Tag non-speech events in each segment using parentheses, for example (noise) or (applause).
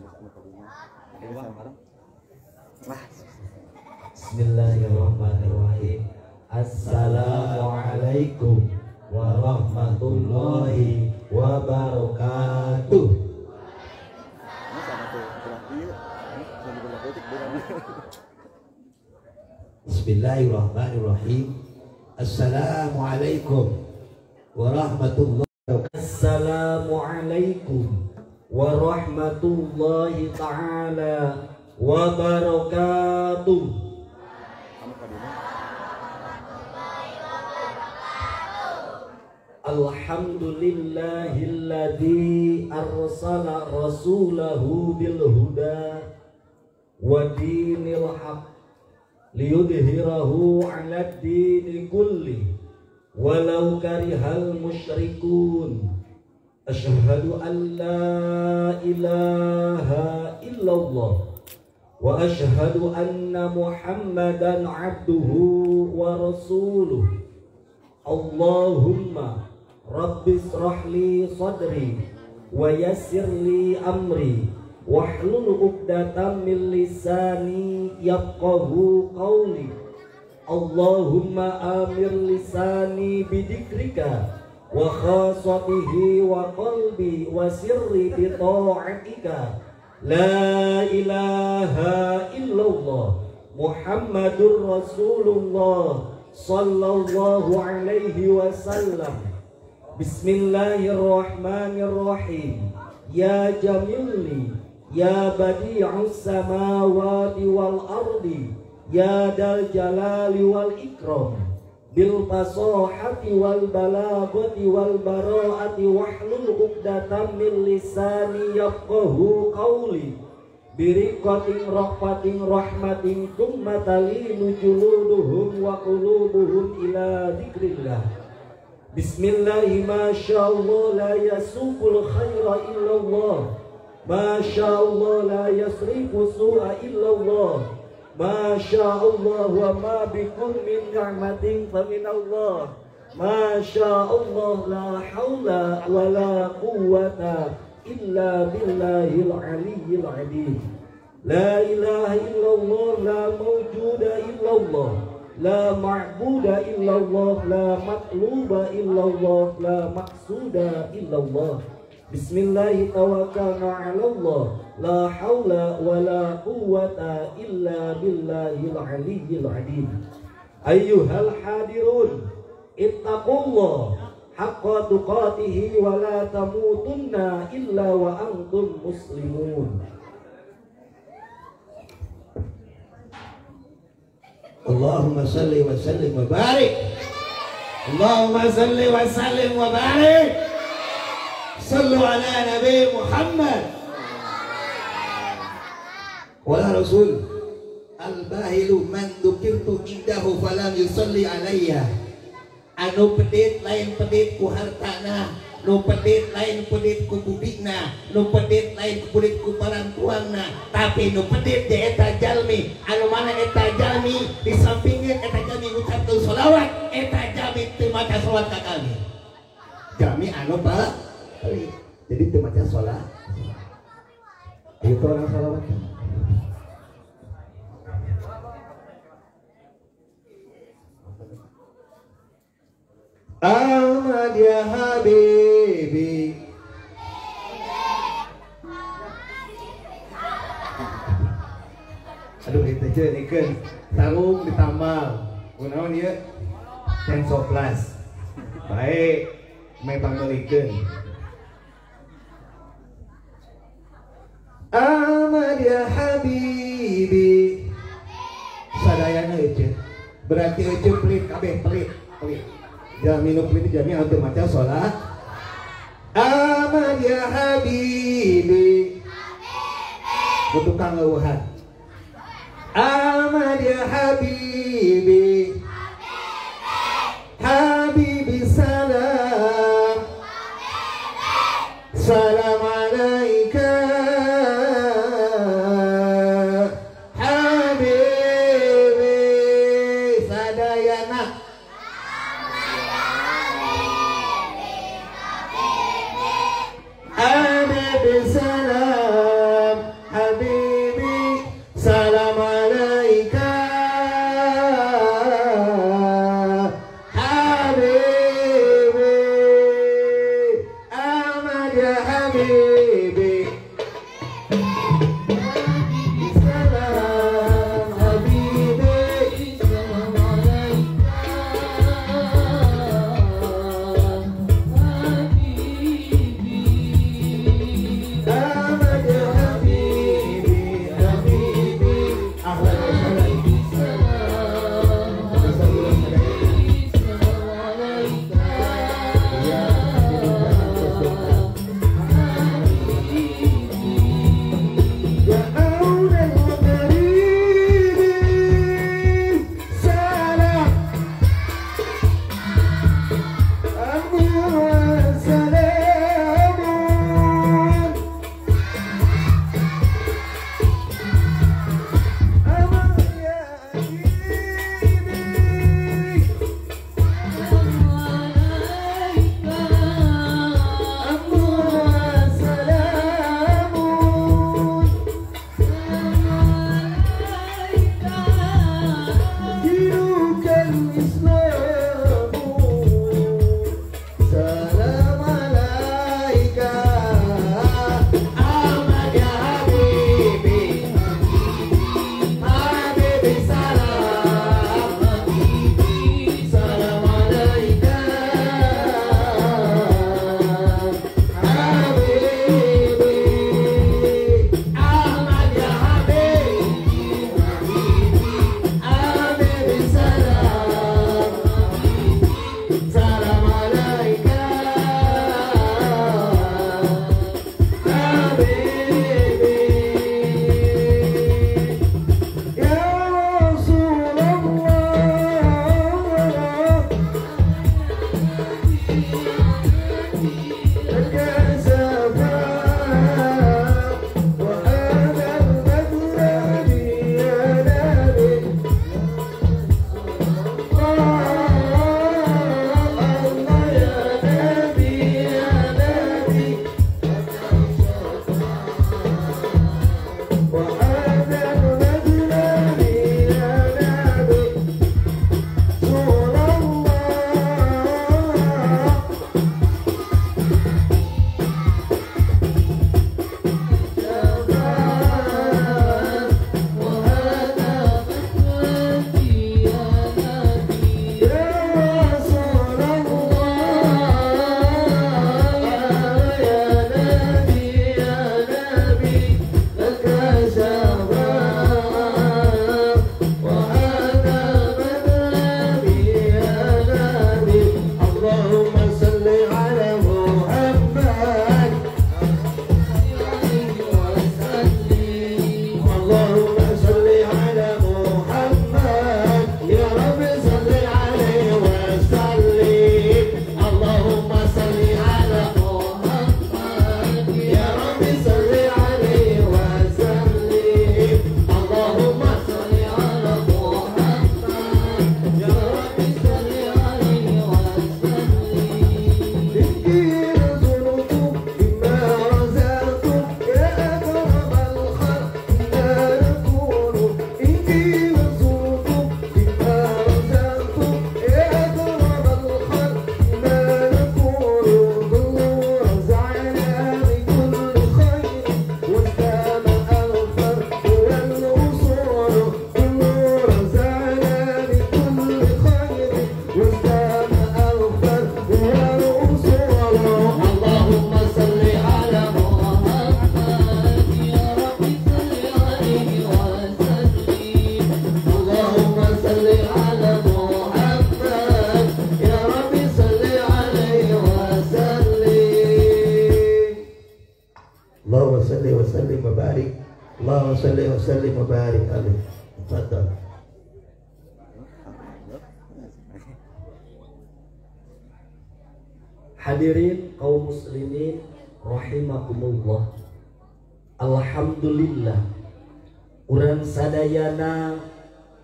Bismillahirrahmanirrahim. Assalamualaikum warahmatullahi wabarakatuh. Bismillahirrahmanirrahim. Assalamualaikum warahmatullahi wabarakatuh. Assalamualaikum warahmatullahi taala wabarakatuh Alhamdulillahilladzi arsala rasulahu bil huda wa dinil haq liyudhhirahu 'ala ad-dini kulli walau karihal musyrikun Asyhadu an la wa asyhadu anna Muhammadan 'abduhu wa rasuluh. Allahumma Rabbi israhli sadri wa amri wahlul 'uqdatam min lisani yafqahu qawli. Amir lisani wa khasatihi wa qalbi wa sirri bi ta'atika. La ilaha illallah Muhammadur Rasulullah sallallahu alaihi wasallam. Bismillahirrahmanirrahim. Ya jamili Ya badi'us samawati wal ardi Ya dal jalali wal ikram Bil fasahati wal balagati wal bara'ati Wahlul uqdatam min lisani yafqahu qawli. Birikatin rahmatin rahmatin Tumma talinu juluduhum wa qulubuhum ila zikrillah. Bismillahi ma Allah la yasukul khaira illallah. Ma Allah la yasrifu su'a illallah Masya Allah wa ma bikum min ni'matin fa min Allah. Masya Allah la haula wa la quwata illa billahil aliyyil alim. La ilaha illallah la mawjuda illallah. La ma'buda illallah la matluba illallah la maqsuda illallah. Bismillahirrahmanirrahim. Tawakkalna 'alallah. لا حول ولا قوة إلا بالله العلي العظيم. أيها الحاضرون اتقوا الله حق تقاته ولا تموتن إلا وأنتم مسلمون. اللهم صل وسلم وبارك. اللهم صل وسلم وبارك. صلوا على نبي محمد. Wala Rasul Al-bahilu man dukirtu indahu falam yusalli alayya. Anu pedit lain pedit ku hartana nu pedit lain pedit ku budikna nu pedit lain pedit ku barang tuangna tapi nu pedit di eta jalmi. Anu mana eta jalmi? Di sampingin eta jalmi ucapkan sholawat eta jalmi temaca sholat ka kami. Jalmi anu pak? Jadi temaca sholat itu orang sholawat Ahmad ya Habibi. Aduh kita je ni kan Sarung ditambal. Kunaon dia? Tensoplas Baik. Mai panggalikan Ahmad ya Habibi. Sadayana aja Berarti aja pelit kabeh pelit Pelit Jaminu pelit jami untuk macam sholat. Ahmad ya Habibi. Butukang ngeuhan Ahmad ya Habibi Hadirin kaum muslimin rahimakumullah. Alhamdulillah. Urang sadayana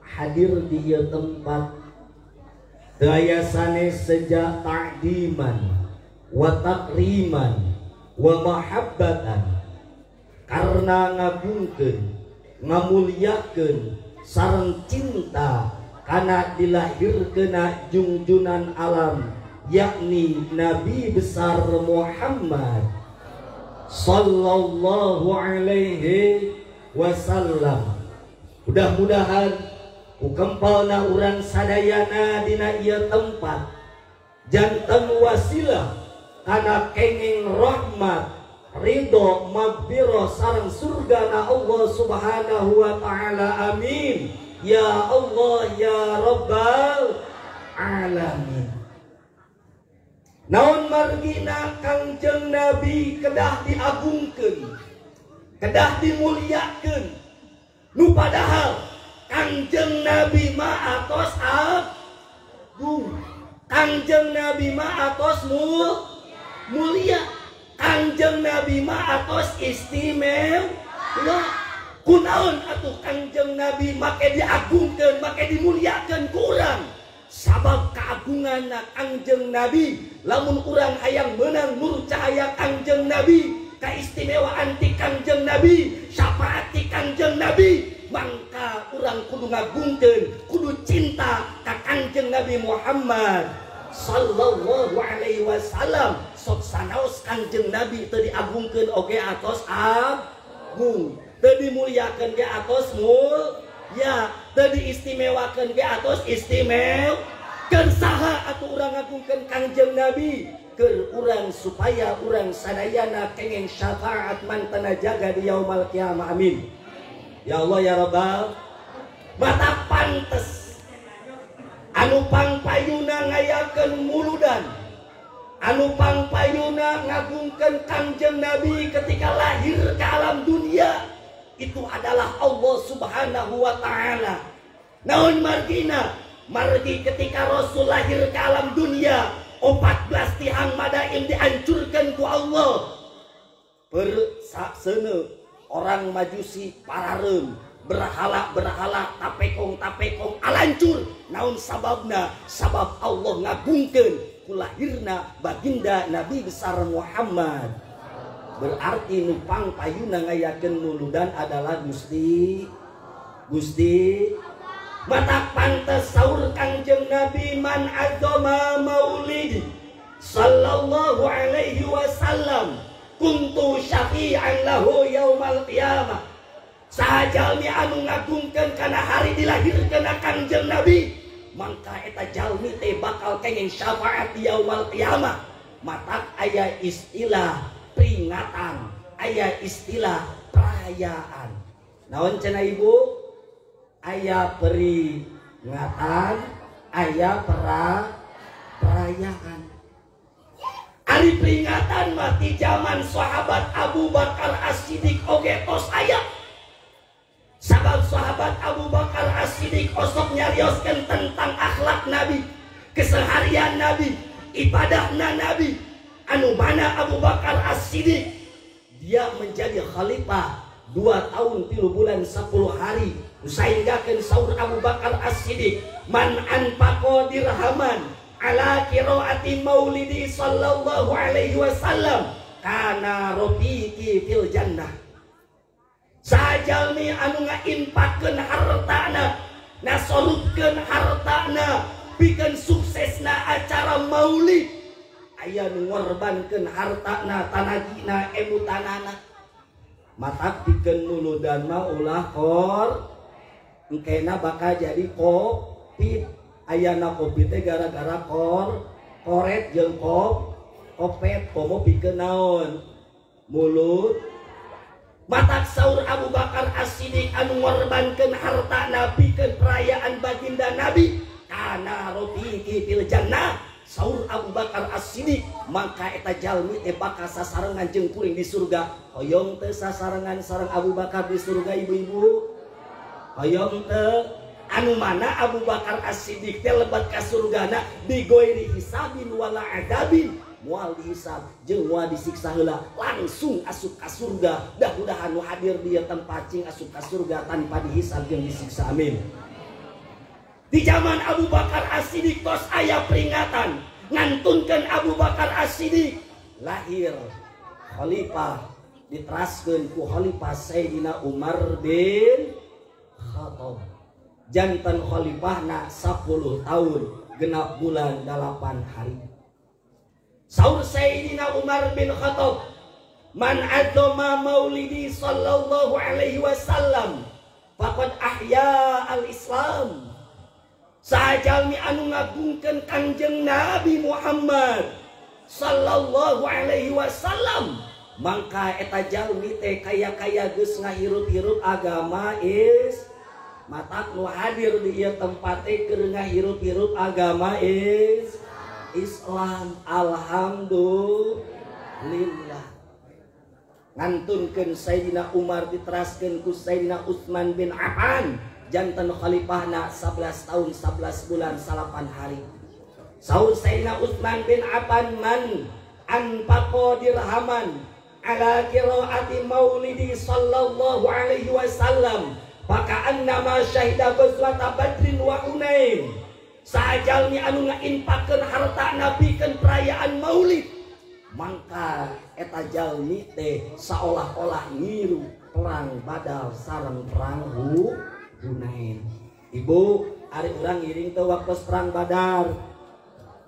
hadir di tempat dayasane sejak takdiman wa takriman wa mahabbatan karena ngagungkeun ngamulyakeun sareng cinta karena dilahir kena jungjunan alam yakni Nabi besar Muhammad sallallahu alaihi wasallam. Mudah-mudahan kukempalna urang sadayana dina iya tempat. Jantan wasilah karena kenging rahmat ridho mabiro sarang surga na Allah subhanahu wa ta'ala amin ya Allah ya rabbal alamin. Naon margina kangjeng nabi kedah diagungkeun kedah dimuliakeun. Nu padahal kangjeng nabi ma atos agung. Kangjeng nabi ma atos mul mulia. Kangjeng nabi ma atos istimewa kunaon atuh kangjeng nabi make diagungkeun make dimuliakeun kurang sabab keagungan kangjeng nabi lamun urang hayang menang nur cahaya kangjeng nabi keistimewaan ti kangjeng nabi syafaat ti kangjeng nabi mangka urang kudu ngagungkeun kudu cinta ka kangjeng nabi Muhammad sallallahu alaihi wasallam. Sok sanaos kangjeng nabi teu diagungkeun oge atos agung teu dimuliakeun ge atos mul. Ya tadi istimewakan ke atas istimewa kan saha atau orang agungkan kangjeng nabi. Ke orang supaya orang sadayana kengen syafaat mantana jaga di yaumal kiamah. Amin. Ya Allah ya Rabbal. Mata pantes. Anu pangpayuna ngayakan muludan. Anu pangpayuna ngagungkan kangjeng nabi ketika lahir ke alam dunia itu adalah Allah Subhanahu wa taala. Naon margina? Margi ketika Rasul lahir ke alam dunia, 14 tihang madain dihancurkan ku Allah. Bersaksene orang majusi pararem berhala berhala tapekong tapekong alancur naon sababna sabab Allah ngagungkeun kulahirna baginda Nabi besar Muhammad berarti nupang payuna ngayakeun muludan adalah Gusti. Gusti. Mata pantas sahur kanjeng Nabi man agama maulid sallallahu alaihi wasallam. Kuntu syafi'an lahu yaumal qiyamah. Sahajalmi anu ngagungkeun kana hari dilahirkeun kanjeng Nabi. Mangka eta jalmi teh bakal kenging syafaat yaumal qiyamah. Matak aya istilah peringatan ayah istilah perayaan. Naon cina ibu? Ayah peringatan ayah pera perayaan. Ari peringatan mati zaman sahabat Abu Bakar As-Siddiq oge tos ayah Sabab sahabat Abu Bakar As-Siddiq osok nyarioskan tentang akhlak Nabi Keseharian Nabi Ibadahna Nabi anu mana Abu Bakar As-Siddiq? Dia menjadi khalifah dua tahun tilu bulan sepuluh hari. Usahakan sahur Abu Bakar As-Siddiq. Man anfaqo dirhaman ala qiraati maulidi sallallahu alaihi wasallam. Kana rofiqi fil jannah. Sajalmi anu ngainfakkeun hartana nasorupkeun hartana bikin suksesna acara maulid aya nuorbankan hartana na emutanana mata pikeun muludan mah ulah kor. Engkena bakal jadi kopi ayana kopi teh gara-gara kor. Koret jeung kop kopet komo pikeun naon. Mulut. Mata saur Abu Bakar As-Siddiq anu ngorbankeun harta Nabi pikeun perayaan baginda Nabi. Kana roti fil jannah. Saur Abu Bakar As-Siddiq maka eta jalmi teh bakal sasarengan jeung kuring di surga. Hoyong teh sasarengan sareng Abu Bakar di surga ibu-ibu. Hoyong teh anu mana Abu Bakar As-Siddiq teh lebat ka surgana? Bigoiri hisabin wala adabin. Mual dihisab jeung mual disiksa heula. Langsung asup ka surga. Dah-udahan nu hadir di tempat cing asup ka surga tanpa dihisab jeung disiksa amin di zaman Abu Bakar As-Siddiq tos ayah peringatan ngantunkan Abu Bakar As-Siddiq lahir khalifah diteraskan ku khalifah Sayyidina Umar bin Khattab jantan khalifah na 10 tahun genap bulan 8 hari Saur Sayyidina Umar bin Khattab Man adzama maulidi sallallahu alaihi wasallam faqad ahya al-islam. Sajalmi anu ngagungkeun Kangjeng Nabi Muhammad sallallahu alaihi wasallam. Mangka eta jalmi teh kaya-kaya geus ngahirup-hirup agama is. Mata nu hadir di ieu tempat teh keur ngahirup-hirup agama is. Islam alhamdulillah. Ngantunkeun Sayyidina Umar diteraskeun ku Sayyidina Utsman bin Affan jantan khalifahna 11 tahun 11 bulan salapan hari. Saul Sayyidina Utsman bin Affan man anfaqo dirhaman ala qiraati maulidi sallallahu alaihi wasallam maka annama syahida ghazwat badrin wa unain. Sajalmi anu ngainpakeun harta nabi kan perayaan maulid. Mangka eta jalmi teh seolah-olah ngiru perang badal sarang perang hu Hunain. Ibu, hari orang ngiring tuh waktu perang Badar.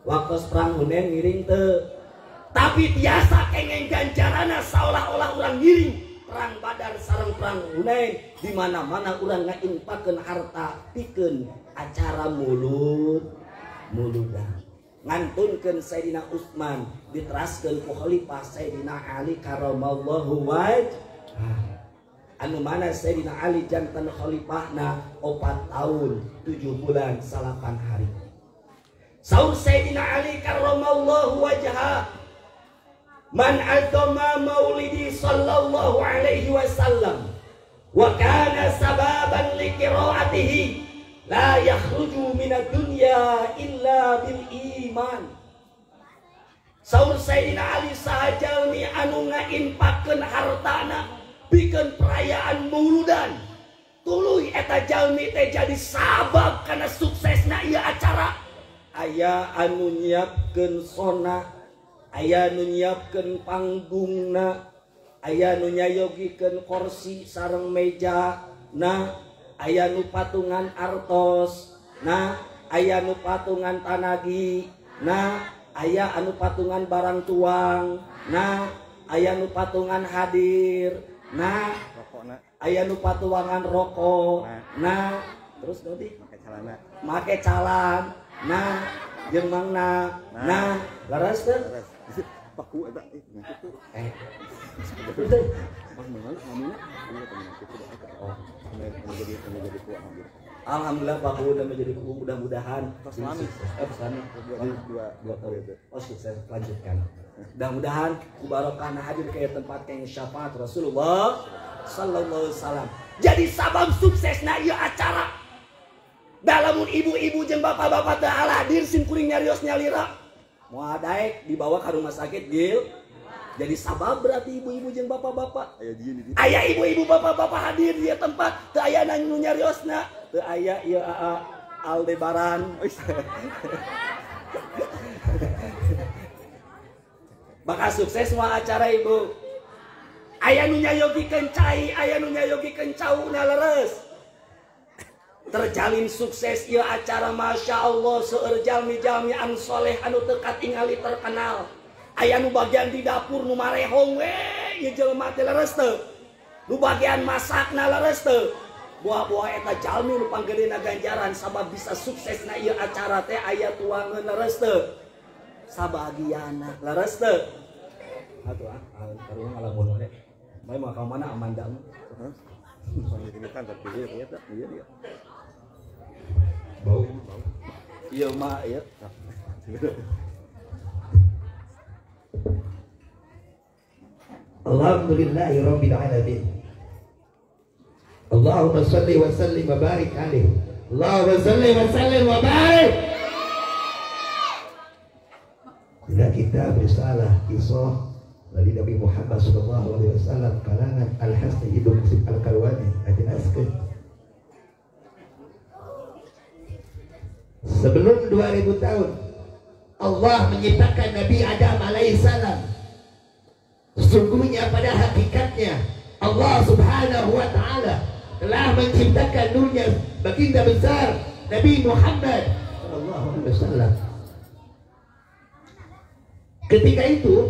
Waktu perang Hunain ngiring tuh. Tapi biasa kengeng ganjarana seolah-olah orang ngiring perang Badar sarang perang Hunain di mana-mana orang ngainpakeun harta pikeun acara mulut muludan ngantunkeun Sayyidina Utsman diteraskeun ku khalifah Sayyidina Ali karamallahu wajhah anu mana Sayyidina Ali jantan khalifahna opat tahun tujuh bulan salapan hari. Saur Sayyidina Ali karramallahu wajah Man azama maulidi sallallahu alaihi wasallam. Wa kana sababan likiraatihi La yakhruju minad dunya illa bil iman. Saur Sayyidina Ali sahajalmi anu ngainpakeun hartana bikin perayaan muludan tuluy eta jalmi teh jadi sabab karena suksesna ieu ia acara. Aya anu nyiapkeun sona aya anu nyiapkeun panggungna aya anu nyayogikeun kursi sareng meja nah aya nu patungan artos nah aya nu patungan tanagi nah aya anu patungan barang tuang nah aya nu patungan hadir. Nah ayah nu patuangan rokok. Nah, terus nanti make calana. Make calan. Nah jeung mangna nah, nah laras teh? (laughs) paku eta eh. Alhamdulillah. Pak udah menjadi kubu mudah-mudahan. Islami eh Islami dua dua dua tahun. Oh sukses. Lanjutkan mudah-mudahan kubarokah hadir ke tempat yang syafaat Rasulullah sallallahu wasallam. Jadi sabab sukses na ieu acara. Dalam ibu-ibu jeung bapak-bapak teh hadir sim kuring nyarios nyalira. Moal daek dibawa ke rumah sakit gil? Jadi sabab berarti ibu-ibu jeung bapak-bapak. Ayah ibu-ibu bapak-bapak hadir di tempat teu aya nu nyariosna. Teu aya ieu Aldebaran (laughs) bakal sukses wa acara ibu. Ayah nunya yogi kencai ayah nunya yogi kencau na leres terjalin sukses ya acara Masya Allah seurjalmi jalmi anu soleh anu tekat ingali terkenal. Ayah nu bagian di dapur nu marehong we ya teh leres teu nu bagian masak na leres teu buah-buah eta jalmi nu panggedena ganjaran sabab bisa sukses na ieu acara teh aya tuangeun leres teu sabagiana. Leres teu atuh ah karung ngalah bono deh mai mah mana? Amanda mah ini kan tapi dia iya dia. Dia bau. Bau iya mah iya. Alhamdulillah Rabbil Alamin Allahumma salli wa sallim wa barik alaih. Allahumma salli wa sallim wa barik Bila kita bersalah kisah dari Nabi Muhammad Sallallahu Alaihi Wasallam kalangan Al Hasan ibnu Muslim Al Karwani ajelaskan sebelum 2000 tahun Allah menciptakan Nabi Adam alaihissalam sesungguhnya pada hakikatnya Allah subhanahu wa ta'ala telah menciptakan dunia baginda besar Nabi Muhammad sallallahu alaihi wasallam Ketika itu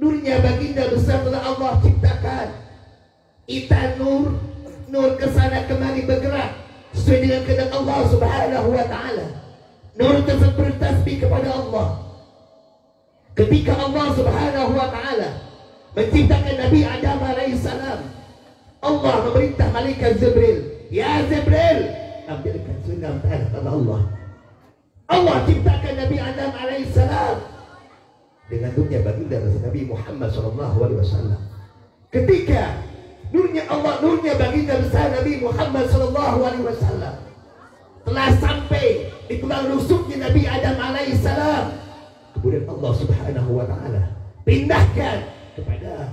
nurnya baginda besar telah Allah ciptakan. Ita nur, nur kesana kemari bergerak sesuai dengan kehendak Allah Subhanahu wa taala. Nur tersebut bertasbih kepada Allah. Ketika Allah Subhanahu wa taala menciptakan Nabi Adam alaihissalam, Allah memerintah malaikat Jibril, "Ya Jibril, ambilkan kata Allah." Allah ciptakan Nabi Adam alaihissalam dengan dunia baginda Nabi Muhammad wasallam. Ketika nurnya Allah, nurnya baginda besar Nabi Muhammad wasallam telah sampai di tulang rusuknya Nabi Adam alaihissalam. Kemudian Allah Subhanahu wa taala pindahkan kepada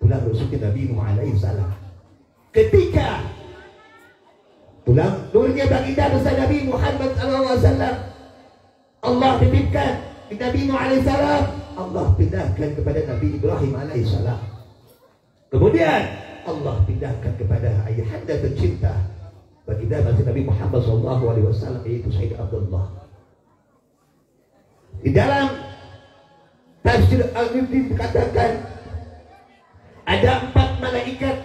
tulang rusuknya Nabi Muhammad alaihissalam. Ketika tulang nurnya baginda besar Nabi Muhammad wasallam Allah titipkan Nabi Nuh alaihissalam Allah pindahkan kepada Nabi Ibrahim alaihissalam kemudian Allah pindahkan kepada ayahanda tercinta baginda Nabi Muhammad sallallahu alaihi wasallam yaitu Sayyid Abdullah di dalam tafsir Al-Mibdi dikatakan ada empat malaikat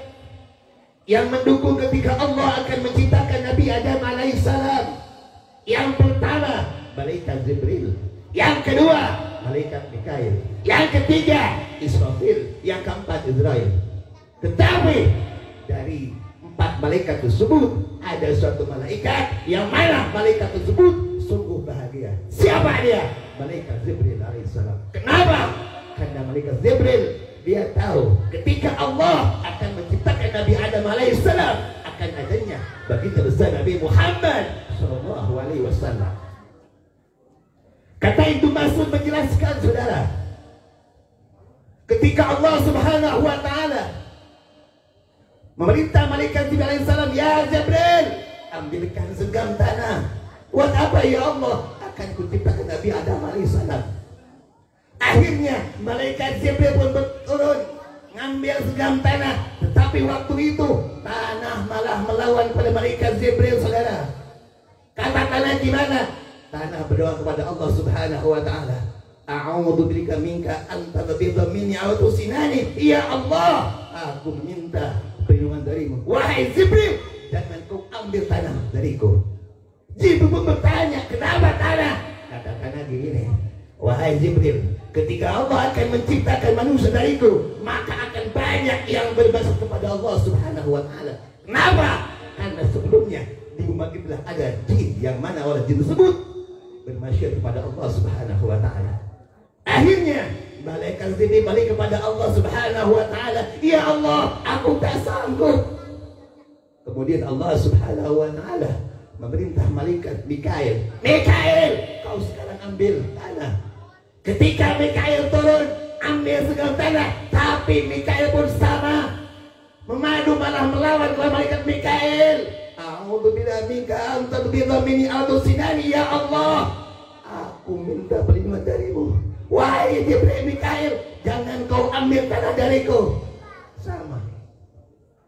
yang mendukung ketika Allah akan menciptakan Nabi Adam alaihissalam. Yang pertama, malaikat Jibril. Yang kedua, malaikat Mikail. Yang ketiga, Israfil. Yang keempat, Israel. Tetapi dari empat malaikat tersebut ada suatu malaikat yang mana malaikat tersebut sungguh bahagia. Siapa dia? Malaikat Jibril alaihissalam. Kenapa? Karena malaikat Jibril dia tahu ketika Allah akan menciptakan Nabi Adam alaihissalam akan adanya baginda besar Nabi Muhammad sallallahu alaihi wasallam. Kata itu Mas'ud menjelaskan saudara. Ketika Allah Subhanahu wa taala memerintah malaikat Jibril alaihissalam, "Ya Jibril, ambilkan segam tanah." Buat apa ya Allah? Akan kuciptakan Nabi Adam alaihissalam. Akhirnya malaikat Jibril pun turun ngambil segam tanah. Tetapi waktu itu tanah malah melawan pada malaikat Jibril saudara. Kata tanah gimana? Tanah berdoa kepada Allah Subhanahu wa taala. A'udzu bika minka anta tabidha minni aw tusinani. Ya Allah, aku minta perlindungan darimu. Wahai Jibril, jangan kau ambil tanah dariku. Jibril pun bertanya, kenapa tanah? Kata tanah gini, wahai Jibril, ketika Allah akan menciptakan manusia dariku, maka akan banyak yang berbahasa kepada Allah Subhanahu wa taala. Kenapa? Karena sebelumnya di umat itulah ada jin yang mana oleh jin tersebut bermasyarakat kepada Allah Subhanahu wa taala. Akhirnya malaikat Jibril balik kepada Allah Subhanahu wa taala, "Ya Allah, aku tak sanggup." Kemudian Allah Subhanahu wa taala memerintah malaikat Mikail, "Mikail, kau sekarang ambil tanah Ketika Mikail turun, ambil segala tanah, tapi Mikail pun sama. Memadu malah melawan malaikat Mikail. A'udzu billahi minka anta bidhamini atau sinani ya Allah. Aku minta perlindungan darimu. Wahai Jibril Mikail, jangan kau ambil tanah dariku. Sama.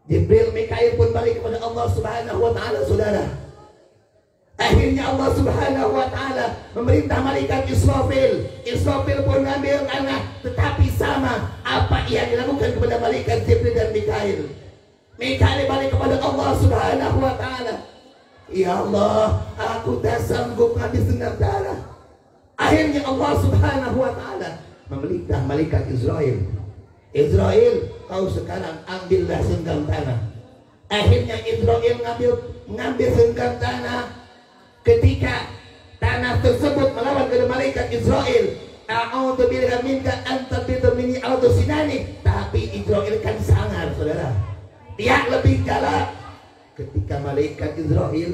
Jibril Mikail pun balik kepada Allah Subhanahu wa taala, Saudara. Akhirnya Allah Subhanahu wa taala memerintah malaikat Israfil. Israfil pun mengambil anak, tetapi sama apa yang dilakukan kepada malaikat Jibril dan Mikail. Mikail balik kepada Allah Subhanahu wa taala. Ya Allah, aku tak sanggup habis dengan darah. Akhirnya Allah Subhanahu wa taala memerintah malaikat Israel. Israel, kau sekarang ambillah senggam tanah. Akhirnya Israel ngambil ngambil senggam tanah ketika tanah tersebut melawan kepada malaikat Israel A'udzu billahi minka anta bitamini auto sinani tapi Israel kan sangar saudara dia lebih galak ketika malaikat Israel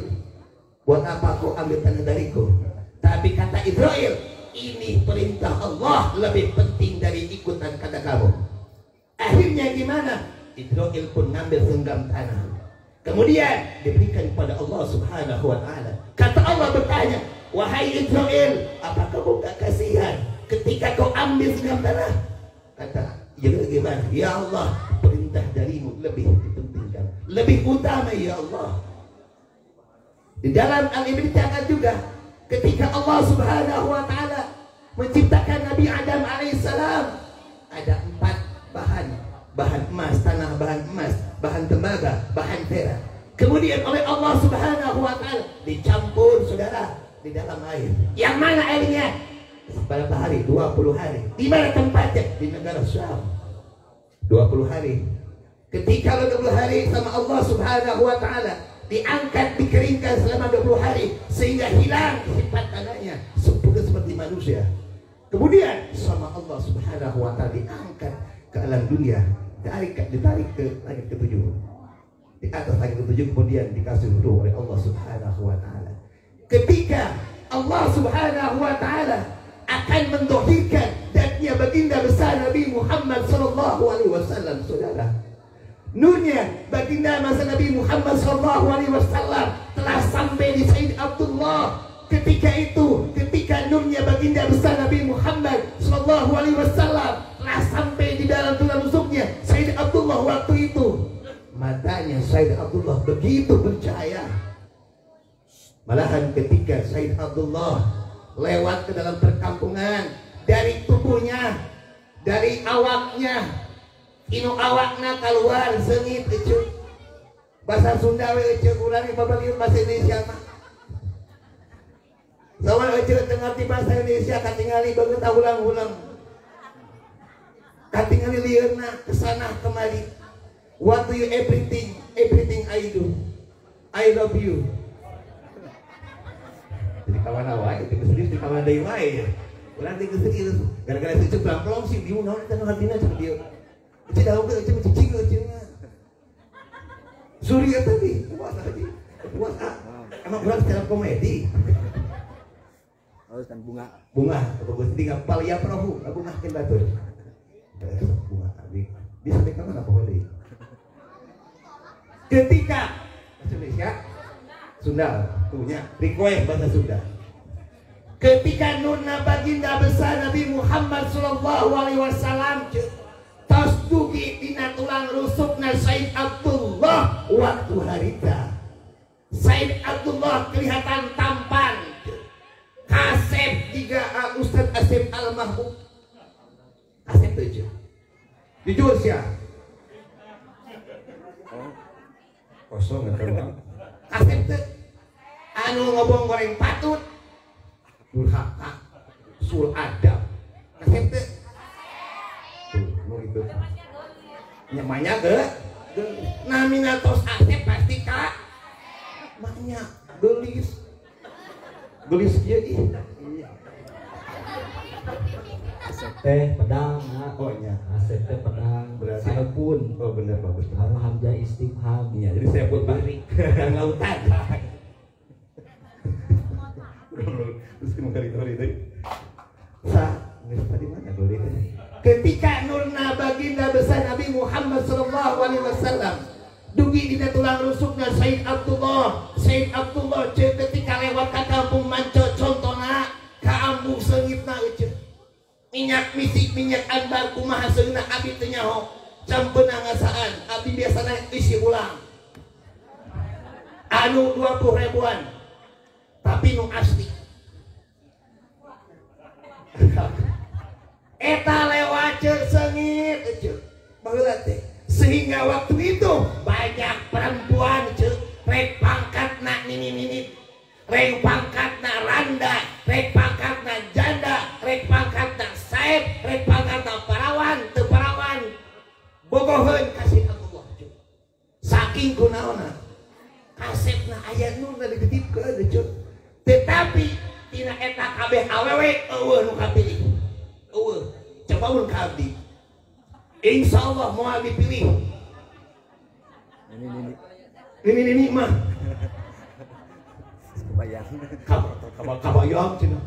buat apa kau ambil tanah dariku? Tapi kata Israel ini perintah Allah lebih penting dari ikutan kata kamu. Akhirnya gimana? Israel pun ngambil senggam tanah. Kemudian diberikan kepada Allah Subhanahu wa taala. Kata Allah bertanya, "Wahai Israel, apakah kau tak kasihan ketika kau ambil segala tanah?" Kata, "Ya bagaimana? Ya Allah, perintah darimu lebih dipentingkan, lebih utama ya Allah." Di dalam dikatakan juga ketika Allah Subhanahu wa taala menciptakan Nabi Adam alaihissalam ada empat bahan. Bahan emas tanah bahan emas bahan tembaga bahan perak. Kemudian oleh Allah Subhanahu wa taala dicampur saudara di dalam air. Yang mana airnya berapa hari 20 hari. Di mana tempatnya? Di negara Syam. 20 hari. Ketika 20 hari sama Allah Subhanahu wa taala diangkat dikeringkan selama 20 hari sehingga hilang sifat tanahnya sempurna seperti manusia. Kemudian sama Allah Subhanahu wa taala diangkat ke alam dunia. Ditarik ditarik ke langit ketujuh. Di atas langit ketujuh kemudian dikasih ruh oleh Allah Subhanahu wa taala. Ketika Allah Subhanahu wa taala akan mendohirkan datnya baginda besar Nabi Muhammad sallallahu alaihi wasallam saudara. Nurnya baginda masa Nabi Muhammad sallallahu alaihi wasallam telah sampai di Said Abdullah. Ketika itu ketika nurnya baginda besar Nabi Muhammad sallallahu alaihi wasallam telah sampai di dalam tulang rusuknya Said Abdullah waktu itu. Matanya Said Abdullah begitu bercahaya. Malahan ketika Said Abdullah lewat ke dalam perkampungan. Dari tubuhnya dari awaknya. Inu awakna keluar sengit itu bahasa Sunda we urang pabalieur bahasa Indonesia mah Lawan ece ngerti bahasa Indonesia katingali banget ulang-ulang. Katingali liurna ke sana kemari. What do you everything everything I do? I love you kawan awak itu sedih di kawan deui wae Urang di geus gara-gara itu ceblak pelong sih bingung naon eta hartina cek dia Cik dah udah cik cik cik cik. Surya tadi puas tadi puas ah. Emang kurang stand komedi. Oh, kan bunga. Bunga, atau gue tinggal palia perahu, bunga kin batur. Bunga tadi. Bisa sampai kapan apa komedi? Ketika Indonesia Sunda punya request bahasa Sunda. Ketika Nurna baginda besar Nabi Muhammad Sallallahu Alaihi Wasallam tos dugi dina tulang rusukna Said Abdullah waktu harita. Said Abdullah kelihatan tampan. Kasep tiga uh, Ustaz Asep Al Mahbub Kasep tujuh jujur sih kosong nggak tahu. Kasep tuh anu ngobong goreng patut durhaka. Sul adab Kasep tuh tuh itu nyamanya ke namina tos asep pasti kak. Maknya gelis. Gelis dia ih. Asep teh pedang, nah. oh iya. Asep teh pedang. Berarti- Saya pun. oh benar bagus. Kalau hamzah istifham. iya jadi saya buat balik. Dan lautan (laughs) terus itu sa nggak tadi mana ketika nurna baginda besar Nabi Muhammad sallallahu alaihi wasallam dugi di tulang rusuknya Said Abdullah. Said Abdullah cek ketika lewat ke kampung Manco contohna ka ambung seungitna euceun minyak misik minyak anbar kumaha seunna abi teu nyaho campeuna ngasaan? Abi biasana isi ulang. Anu 20 ribuan tapi nu asli eta lewat sengit sehingga waktu itu banyak perempuan rek pangkat nak nini nini rek pangkat nak randa. Rek pangkat nak janda. Rek pangkat nak saeb rek pangkat nak parawan teu parawan bogoheun kasih Allah saking kunaona kasepna aya nu na dititipkeun cek. Tetapi tina eta kabeh awewe eueuh nu kapilih eueuh coba mun ka abdi insyaallah mau abdi pilih Ini ini ini ini mah kebayang. Kab- kab- kabayang cina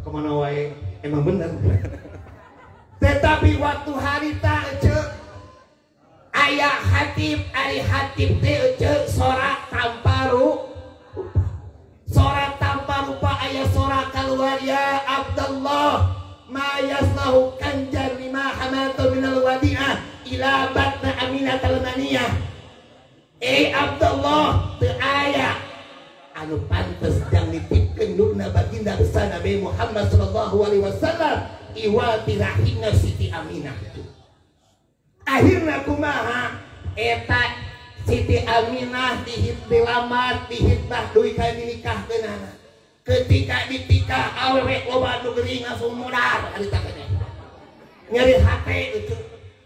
ke mana wae emang bener tetapi waktu hari tak cek ayah hatib ari hatib teh cek sorak tanpa ru sorak sorak keluar ya Abdullah. Ma yaslahu kanjar lima hamatu minal wadi'ah ila batna aminat al-maniyah eh Abdullah teu aya. Anu pantes yang ditipkeun nurna baginda besar Nabi Muhammad sallallahu alaihi wasallam. Iwal tirahina Siti Aminah akhirnya kumaha? Eta Siti Aminah dihit dilamar dihitbah duit kayak nikah kenana ketika ditika nu geuring langsung modal ari takanya nyari hati itu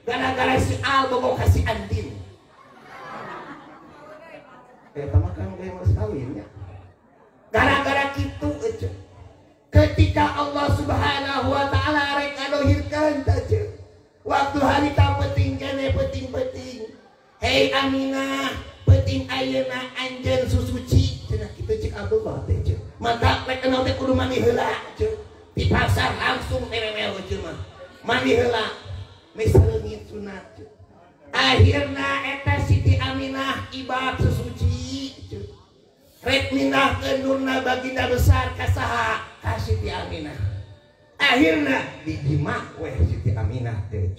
gara-gara si Al bogo kasih antin eta mah kan kayak mas kawin ya? Gara-gara gitu aja ketika Allah subhanahu wa ta'ala rek ngadohirkan aja waktu hari tak penting kene penting-penting hei Aminah penting ayeuna anjeun susuci cenah kitu cek Abdullah teh maka rek kenal teh kudu mandi heula di pasar langsung mewe cek mah mandi heula. Misalnya sunat cek akhirna eta Siti Aminah ibad susuci cek rek minah kendurna baginda besar kasaha ka Siti Aminah. Akhirna dijimak weh Siti Aminah teh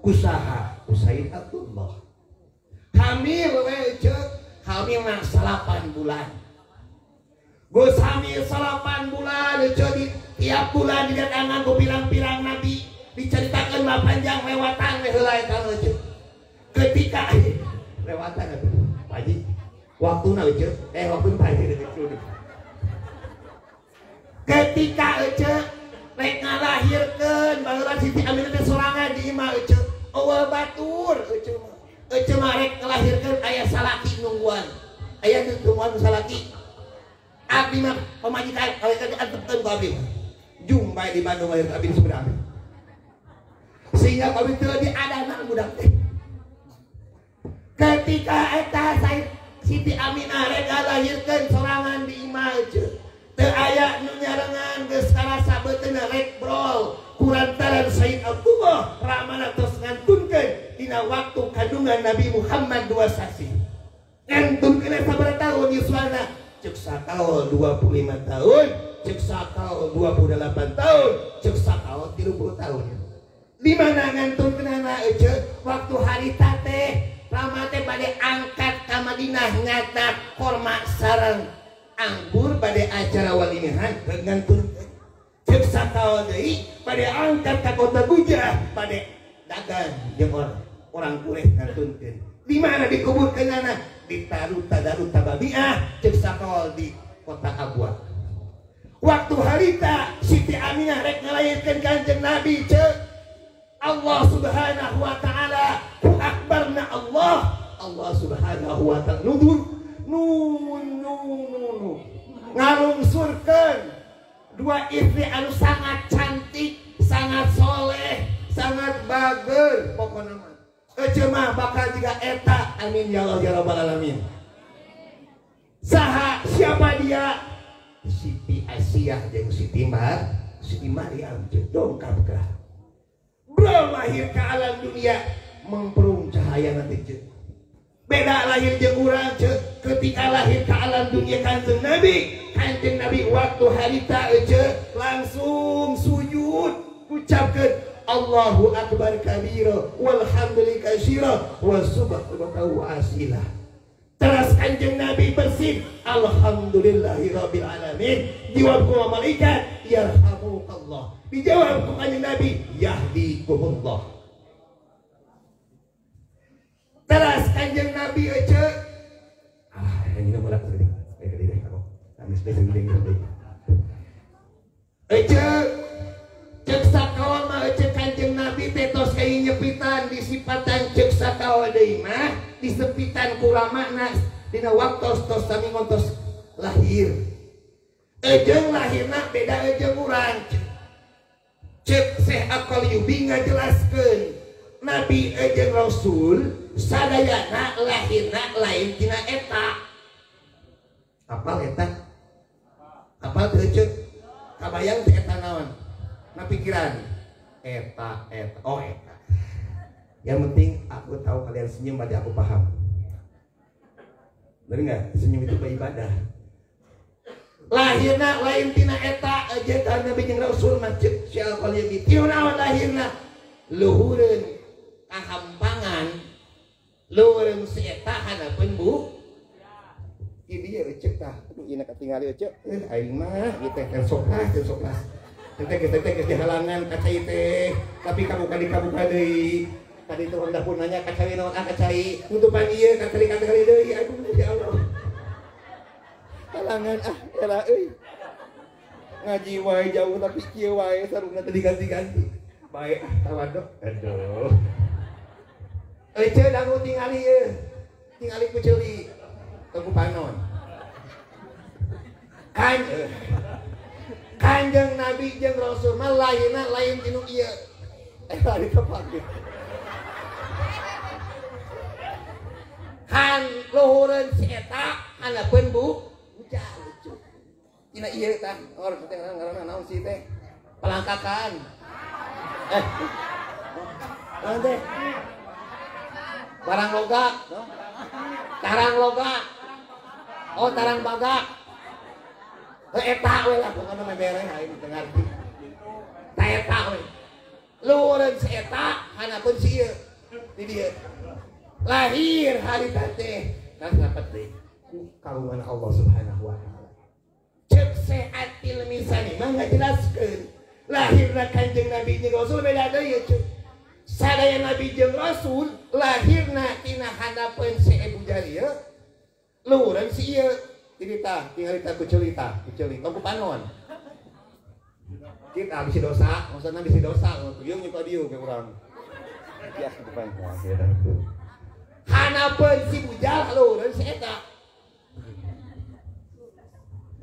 kusaha kusaid Abdullah. Hamil weh hamil nang salapan bulan Gus hamil salapan bulan cek di tiap bulan didatangan ku bilang-bilang nabi. Diceritakan mah panjang lewatan eta cek ketika lewatan atuh Pak Haji waktu na cek eh waktu detik dulu ketika cek rek ngalahirkeun baheula Siti teh sorangan di imah cek eueuh batur mah Ece marek ngelahirkan ayah salaki nungguan. Ayah nungguan salaki abdi mah pemajikan kalau kan antepkeun ku abdi jumpai di Bandung lahir abdi seberang sehingga abdi teu diadana budak teh ketika eta Said Siti Aminah rek ngalahirkeun sorangan di imah ece teu aya nu nyarengan geus karasa beuteuna rek brol kurantaran Said Abdullah ramana tos ngantunkeun. Dina waktu kandungan Nabi Muhammad dua saksi ngantunkeun sabar tahun yuswana cek sakal 25 tahun cek sakal 28 tahun cek sakal 30 tahun. Di mana ngantunkeun anak ece waktu hari tate lama teh bade angkat ka Madinah ngatak korma sarang anggur pada acara walimihan ngantun. Cek sakal deui pada angkat ka kota Bujah pada dagang jeung orang orang kulit ngantunkeun di mana dikuburkeun anak di Tarut Tadarut Tababiah cek sakal di kota Abwa waktu harita Siti Aminah rek ngalahirkeun kanjeng Nabi cek Allah subhanahu wa ta'ala ku akbarna Allah. Allah subhanahu wa ta'ala nudur. Nun nun ngalungsurkan. Dua istri anu sangat cantik sangat soleh sangat bager. Pokoknya Ecemah bakal juga eta. Amin ya Allah ya Rabbal alamin. Saha siapa dia? Siti Asia jeung Siti Mar Siti Maryam dongkap ka bro lahir ke alam dunia memperung cahaya nanti cek beda lahir jeung urang cek ketika lahir ke alam dunia kanjeng Nabi. Kanjeng Nabi waktu harita cek langsung sujud ucapkan Allahu Akbar kabira walhamdulillah katsira wa subhanahu asila. Teras kanjeng Nabi bersih. Alhamdulillahi Rabbil Alamin. Jawab ku malaikat Yarhamukallah. Dijawab ku kanjeng Nabi Yahdikumullah. Teras kanjeng Nabi aja. Ah ini mulai tadi Eh deh aku Kami sudah sendiri tadi Aja Cek aja kanjeng Nabi Tetos kayak nyepitan Disipatan cek sakawan deh mah Disepitan kurama nas Dina waktu tos sami ngontos lahir. Ejeng lahirna beda ejeng urang. Cek Syekh Akal Yubi ngajelaskeun. Nabi ejeng Rasul sadayana lahirna lain tina eta. Apal eta? Apal teu ceuk kabayang teh eta na pikiran. Eta eta. Oh eta. Yang penting aku tahu kalian senyum berarti aku paham. Bener nggak? Senyum itu beribadah. Lahirna lain tina eta aja karena Nabi jeung Rasul siapa yang ditiu naon lahirna. Luhureun kahampangan luhureun si eta hanapeun bu ini dia cek tah. Ini ketinggalan cek eh aing mah teh teh soklas teh soklas Tete tete tete halangan kacai teh, tapi kamu kali kamu kali tadi itu hendak pun nanya kacai naon ah kacai. Nutupan iya kali kali kali deui aduh ya Allah. Halangan ah elah euy ngaji wae jauh tapi kieu wae sarungna tadi ganti-ganti. Baik ah tawadok aduh. Ece dangu tingali ieu tingali ku ceuli ku panon. Kan kanjeng nabi jeung rasul mah lainna lain tinu ieu. Eh tadi kepake kan luhureun si eta hanapeun bu. Bujal lucu. Tina ieu tah or teh ngaranna naon sih teh? Pelangkakan. Eh. Naon teh? Barang logak. Tarang logak. Oh tarang bagak. Eh, eta we lah pokoknya aing teu ngarti ta eta we lueureun si eta hanapeun si ieu. Di dieu lahir hari teh kan dapat deh ku kagungan Allah Subhanahu wa taala. Cek seatil misani mah ngajelaskeun lahirna kanjeng Nabi jeung Rasul beda deui ya cek. Sadaya Nabi jeung Rasul lahirna tina hadapeun si Abu Jalil lueureun si ieu cerita tinggal kita ku cerita ku cerita ku panon kita bisi dosa maksudnya bisi dosa. Tuyung nyuka dieu ke urang. Ya bukan hanapeun si bujal lueureun si eta.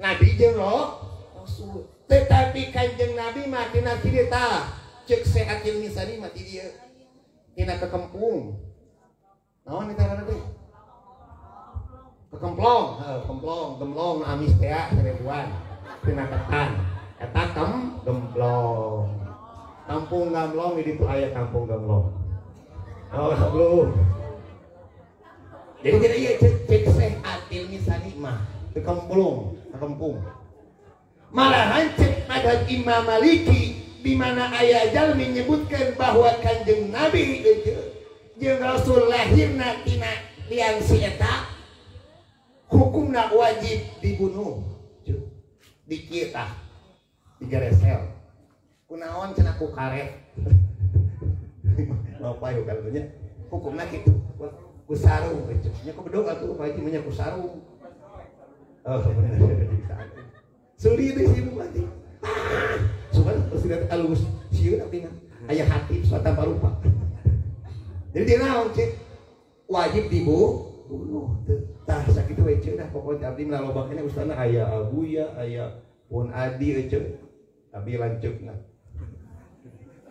Nabi jeung roh Rasul tetapi kanjeng Nabi mah tina cerita cek sehatil misani mati dia. Tina kekempung naon eta ngaranna teh kekemplong heuh kemplong gemlong amis teh seribuan tina ketan. Eta kem kampung gamlong di ditu aya kampung gamlong. Oh belum jadi tidak iya cek cek sehatil misani mah kekempung. Malahan cek madhab Imam Maliki di mana ayah jal menyebutkan bahwa kanjeng Nabi itu jeung Rasul lahirna tina liang si eta hukumna wajib dibunuh. Di kita digeresel. Kunaon cenah ku karet? Apa yuk kalanya hukumna gitu. Ku sarung nya ku bedog atuh pak nya ku sarung oh deh sih mati Sugan terus lihat alus siun abdi mah aya hati suatu tanpa rupa. (laughs) Jadi dia naon cek wajib dibu bunuh tah sakitu we ceuk dah pokoknya abdi kene ustana aya abuya aya pun adi ceuk abdi lanceuk nah.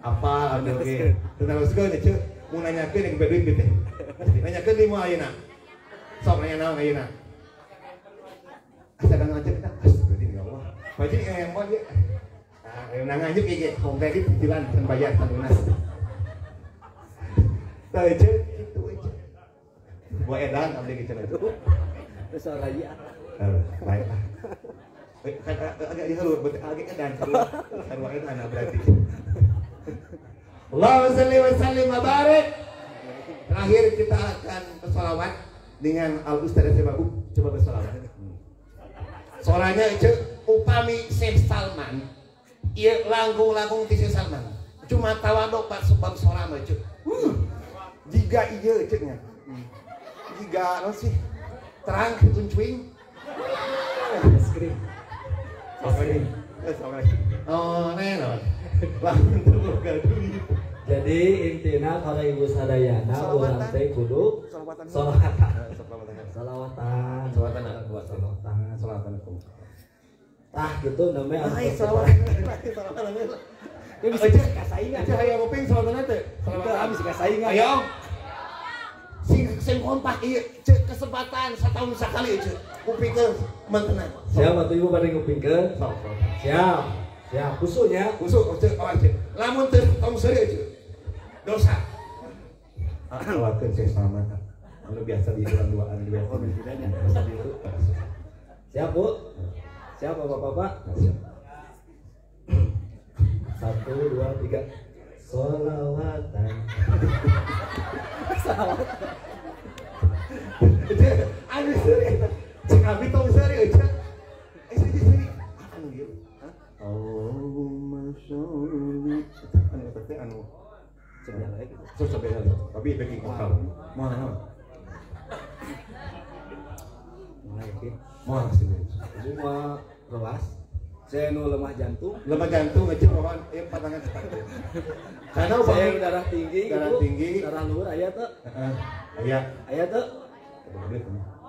Apa anu ge tentang sugan ceuk mun nanyakeun yang beduit teh. Nanyakeun di moal ayeuna. Sok nanya naon ayeuna. Asa kang ngajak dah. Astagfirullah ya Allah. Yang mau dia. Nah, home credit jalan dan bayar tan lunas. Tahu. Buat edan abdi gitu itu. Terus raya. Eh, baiklah. Agak dihalur, agak edan. Keluar edan berarti. Allahumma salli wa sallim wa barik. Terakhir kita akan bersolawat dengan Al Ustaz Sebabu. Coba bersolawat. Suaranya itu upami Syekh Salman Iya langgung-langgung ti Syekh Salman cuma tawadok pak sebab suara mah cek uh, jika iya ceknya jika apa sih terang kuncuing Skrim. oh nenon lah untuk gaduh Jadi intinya kalau ibu sadayana Salawatan. urang teh kudu Salawatan. salawatan. Salawatan. Salawatan. Salawatan. Salawatan. Salawatan. Tah gitu namanya Ay, salawatan. Salawatan. Ya bisa kasaingan. Aja aya ngoping salawatan teh. Kita habis kasaingan. Ayo. Sing sing kompak ieu cek kesempatan setahun sekali cek. Kupikeun mentenan. Siap atuh ibu pada. Sok, sok. Siap. Siap khususnya cek awas cek. Lamun teu tong seuri cek. Dosa. Lawakeun cek selamat. Anu biasa di bulan duaan di biasa. Itu. Siap Bu? Siap Bapak-bapak? (clears throat) Satu, dua, tiga solawatan solawatan anu seri. Cek abi tong seri eh, eh seri seri. Anu dia Allahumma sholli. Anu tapi anu. Sebenarnya lagi. So sebenarnya tapi backing vokal mana mana ya mana sih semua luas saya nu lemah jantung. Lemah jantung aja mohon eh patangan cepat. Karena Saya darah tinggi. Darah Ibu. tinggi. Darah luhur aya teu. Heeh. Aya. Aya teu.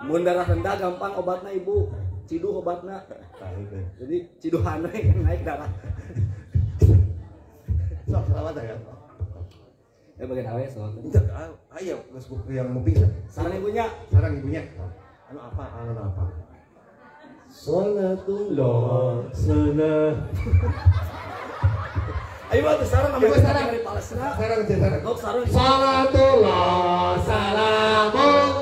Mun darah rendah gampang obatna ibu. Ciduh deh. Jadi ciduhan we yang naik darah. Sok selawat ya. Ya bagian awe. Entar ayo geus yang mau pingsan. Saran ibunya. Sarang ibunya. Anu apa? Anu apa? Salatullah salam. Ayo mah sarang ambil sarang. dari Palestina. Sarang sarang. Sarang. Salatullah salamullah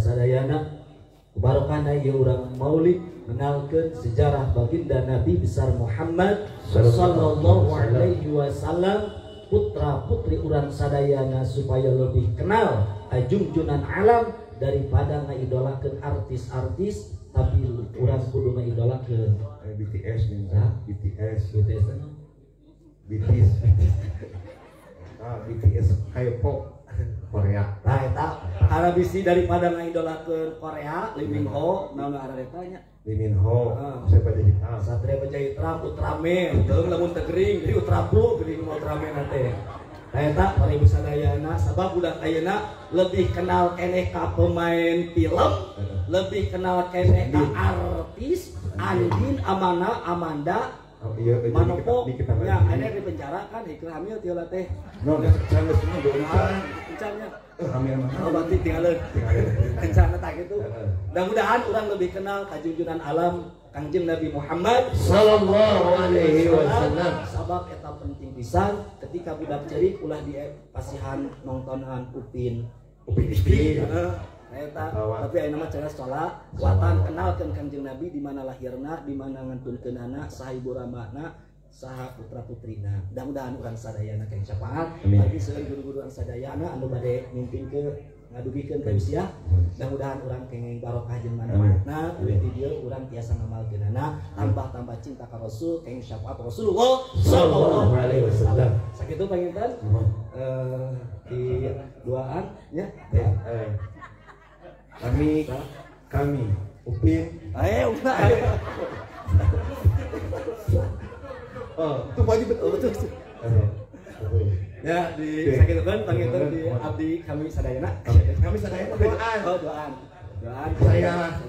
sadayana Barokahna ya orang maulid mengenalkan sejarah baginda Nabi besar Muhammad sallallahu alaihi wasallam putra putri orang sadayana supaya lebih kenal junjunan alam daripada ngaidolakeun artis-artis tapi orang kudu ngaidolakeun BTS nih? BTS BTS BTS (laughs) ah BTS K-pop Korea Nah, eta karena bisi daripada ngaidolakeun Korea, Lee Min Ho, naon ngaran eta nya? Lee Min Ho Ah. siapa jadi hitam Satria Panjaitan Ultraman, teuing lamun teu gering, jadi Ultra Blue gering Ultraman teh. Nah, eta para ibu sadayana sabab budak ayeuna lebih kenal keneh ka pemain film, lebih kenal keneh ka artis, Andin, Amana, Amanda, Oh, iya, Manopo, ya, ini di penjara kan, ikut hamil tiula teh. No, sana semua dong. Encannya. Amin amin. Oh, berarti tinggalin. Rencana tak gitu. Mudah-mudahan orang lebih kenal kajunjunan alam Kangjeng Nabi Muhammad Sallallahu alaihi wasallam. Sabab eta penting pisan ketika budak cerik ulah di pasihan nontonan Upin Upin. Heeh. Eta tapi ayeuna mah cenah sholat watan kenalkeun Kangjeng Nabi di mana lahirna, di mana ngantunkeun anak, saha ibu ramana, saha putra putrina. Mudah-mudahan urang sadayana kang syafaat. Bagi seueur guru-guru anu sadayana anu bade mimpin ke ngadugikeun ka usia. Mudah-mudahan urang kenging barokah jeung mana-mana. Amin. Di dieu urang tiasa ngamalkeunana tambah-tambah cinta ka Rasul kenging syafaat Rasulullah Sallallahu alaihi wasallam. Sakitu panginten eh di duaan ya. Ya, eh, Kami kami Upin. Eh, udah. Oh, itu baju betul betul. Ya, di sakit kan panginten di abdi kami sadayana. Kami sadayana doaan. Oh, doaan. Doaan. Saya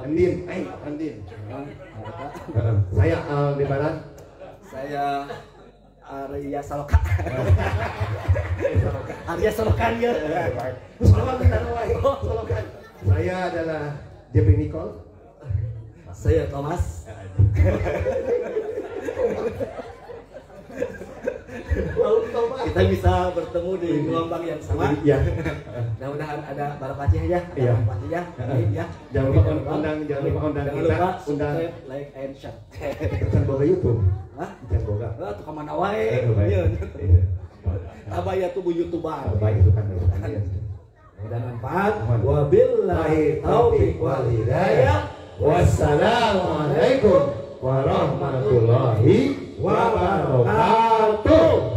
Andin, eh Andin. Saya Aldebaran. Saya Arya Saloka. (laughs) Arya Salokan ya. Selamat kita Selamat. Saya adalah Jeffrey Nicole. Saya Thomas. (laughs) Kita bisa bertemu di gelombang yang sama. Ya. Mudah-mudahan ada barokahnya ya, ada Iya. ya. Ya. Jangan lupa undang, jangan lupa undang Jangan kita, lupa undang. like, and share. Kita boga YouTube. Hah? Kita boga. Ah, tuh ke mana wae? Iya. Iya. Tabaya tuh bu youtuber. Baik itu kan. Iya. Manfaat. Aman. Wabillahi taufik wal hidayah. Wassalamualaikum warahmatullahi wabarakatuh.